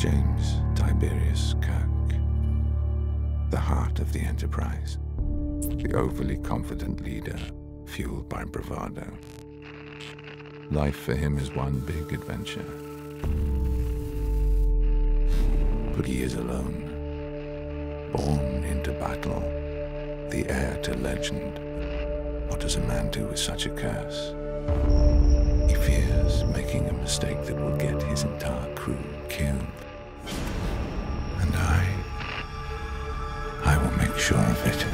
James Tiberius Kirk. The heart of the Enterprise. The overly confident leader, fueled by bravado. Life for him is one big adventure. But he is alone. Born into battle, the heir to legend. What does a man do with such a curse? He fears making a mistake that will get his entire crew killed. sure of it.